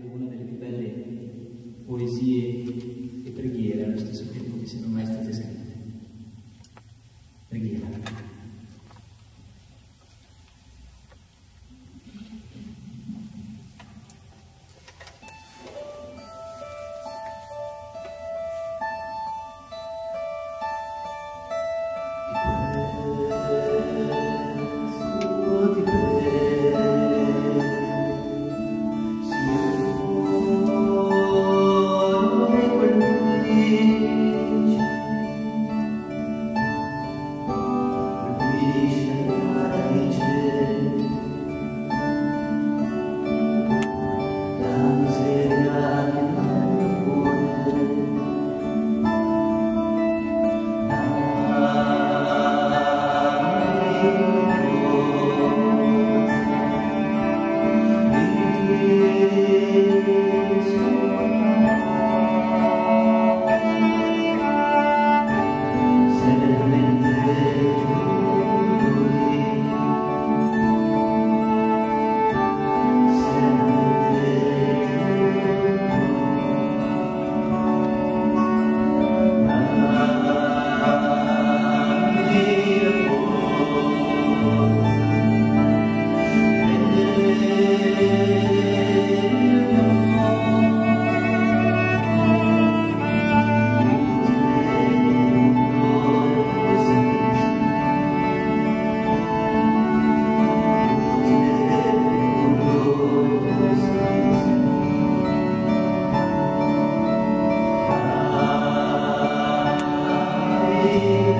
credo una delle più belle poesie e preghiere allo stesso tempo che siano mai state scritte. Senhor. you.